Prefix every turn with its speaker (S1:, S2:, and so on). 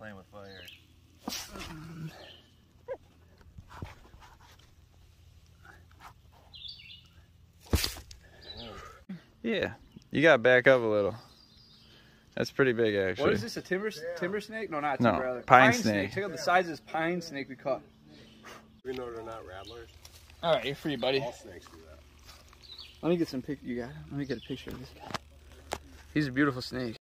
S1: playing with fire.
S2: Yeah, you got to back up a little. That's pretty big, actually.
S3: What is this? A timber timber snake? No, not
S2: No,
S3: timber. rather.
S2: pine snake.
S3: Check out the size of this pine snake we caught.
S4: We know they're not rattlers.
S3: All right, you're free, buddy.
S4: All snakes do that.
S3: Let me get some pic. You got. Let me get a picture of this guy. He's a beautiful snake.